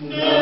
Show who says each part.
Speaker 1: No.